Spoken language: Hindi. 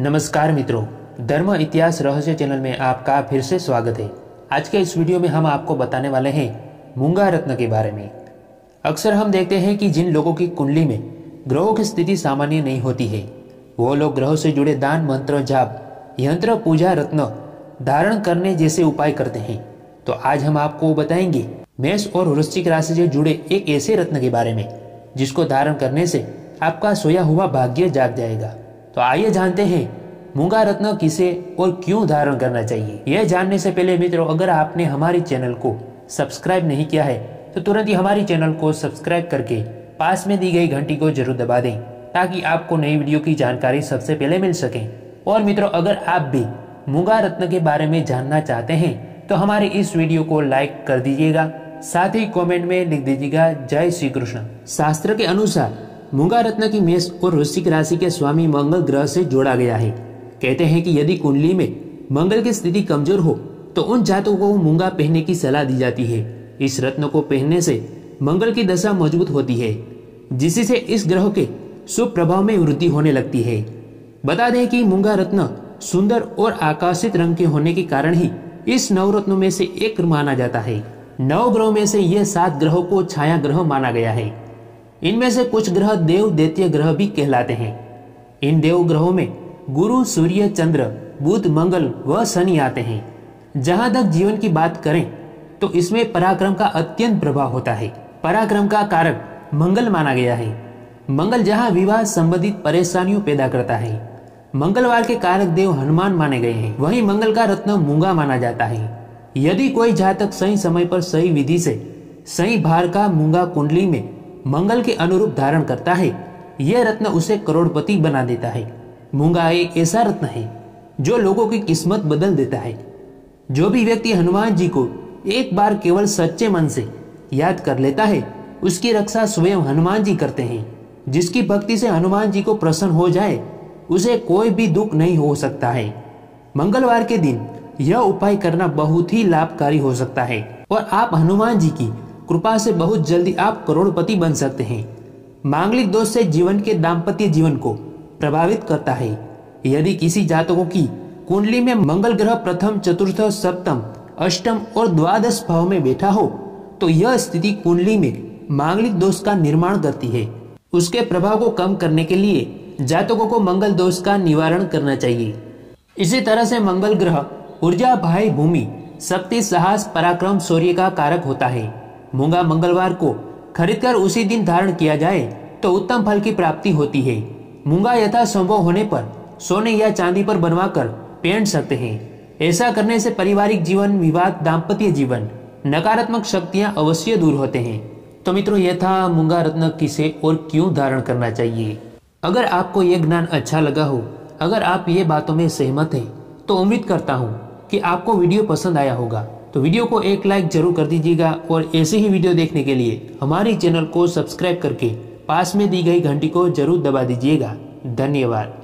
नमस्कार मित्रों, धर्म इतिहास रहस्य चैनल में आपका फिर से स्वागत है। आज के इस वीडियो में हम आपको बताने वाले हैं मूँगा रत्न के बारे में। अक्सर हम देखते हैं कि जिन लोगों की कुंडली में ग्रहों की स्थिति सामान्य नहीं होती है, वो लोग ग्रहों से जुड़े दान, मंत्र, जाप, यंत्र, पूजा, रत्न धारण करने जैसे उपाय करते हैं। तो आज हम आपको बताएँगे मेष और वृश्चिक राशि से जुड़े एक ऐसे रत्न के बारे में, जिसको धारण करने से आपका सोया हुआ भाग्य जाग जाएगा। तो आइए जानते हैं, मूँगा रत्न किसे और क्यों धारण करना चाहिए। यह जानने से पहले मित्रों, अगर आपने हमारे चैनल को सब्सक्राइब नहीं किया है तो तुरंत ही हमारे चैनल को सब्सक्राइब करके पास में दी गई घंटी को ज़रूर दबा दें, ताकि आपको नई वीडियो की जानकारी सबसे पहले मिल सके। और मित्रों, अगर आप भी मूँगा रत्न के बारे में जानना चाहते हैं तो हमारे इस वीडियो को लाइक कर दीजिएगा, साथ ही कमेंट में लिख दीजिएगा, जय श्री कृष्ण। शास्त्र के अनुसार मूँगा रत्न की मेष और वृश्चिक राशि के स्वामी मंगल ग्रह से जोड़ा गया है। कहते हैं कि यदि कुंडली में मंगल की स्थिति कमज़ोर हो तो उन जातकों को मूँगा पहनने की सलाह दी जाती है। इस रत्न को पहनने से मंगल की दशा मज़बूत होती है, जिससे इस ग्रह के शुभ प्रभाव में वृद्धि होने लगती है। बता दें कि मूँगा रत्न सुंदर और आकर्षित रंग के होने के कारण ही इस नवरत्नों में से एक माना जाता है। नव ग्रहों में से यह सात ग्रहों को छाया ग्रह माना गया है। इनमें से कुछ ग्रह देव दैत्य ग्रह भी कहलाते हैं। इन देव ग्रहों में गुरु, सूर्य, चंद्र, बुध, मंगल व शनि आते हैं। जहाँ तक जीवन की बात करें तो इसमें पराक्रम का अत्यंत प्रभाव होता है। पराक्रम का कारक मंगल माना गया है। मंगल जहाँ विवाह संबंधित परेशानियों पैदा करता है। मंगलवार के कारक देव हनुमान माने गए हैं। वहीं मंगल का रत्न मूँगा माना जाता है। यदि कोई जातक सही समय पर सही विधि से सही भार का मूँगा कुंडली में मंगल के अनुरूप धारण करता है। यह रत्न उसे करोड़पति बना देता है। मूँगा एक ऐसा रत्न है, जो लोगों की किस्मत बदल देता है। जो भी व्यक्ति हनुमान जी को एक बार केवल सच्चे मन से याद कर लेता है, उसकी रक्षा स्वयं हनुमान जी करते हैं। जिसकी भक्ति से हनुमान जी को प्रसन्न हो जाए, उसे कोई भी दुख नहीं हो सकता है। मंगलवार के दिन यह उपाय करना बहुत ही लाभकारी हो सकता है। और आप हनुमान जी की कृपा से बहुत जल्दी आप करोड़पति बन सकते हैं। मांगलिक दोष से जीवन के दाम्पत्य जीवन को प्रभावित करता है। यदि किसी जातकों की कुंडली में मंगल ग्रह प्रथम, चतुर्थ, सप्तम, अष्टम और द्वादश भाव में बैठा हो तो यह स्थिति कुंडली में मांगलिक दोष का निर्माण करती है। उसके प्रभाव को कम करने के लिए जातकों को मंगल दोष का निवारण करना चाहिए। इसी तरह से मंगल ग्रह ऊर्जा भाई भूमि, शक्ति, साहस, पराक्रम, शौर्य का कारक होता है। मूँगा मंगलवार को खरीदकर उसी दिन धारण किया जाए तो उत्तम फल की प्राप्ति होती है। मूँगा यथा संभव होने पर सोने या चांदी पर बनवाकर पहन सकते हैं। ऐसा करने से पारिवारिक जीवन विवाद दाम्पत्य जीवन, नकारात्मक शक्तियाँ अवश्य दूर होते हैं। तो मित्रों यह था मूँगा रत्न किसे और क्यों धारण करना चाहिए? अगर आपको यह ज्ञान अच्छा लगा हो, अगर आप ये बातों में सहमत हैं तो उम्मीद करता हूँ कि आपको वीडियो पसंद आया होगा। तो वीडियो को एक लाइक ज़रूर कर दीजिएगा और ऐसे ही वीडियो देखने के लिए हमारे चैनल को सब्सक्राइब करके पास में दी गई घंटी को ज़रूर दबा दीजिएगा। धन्यवाद।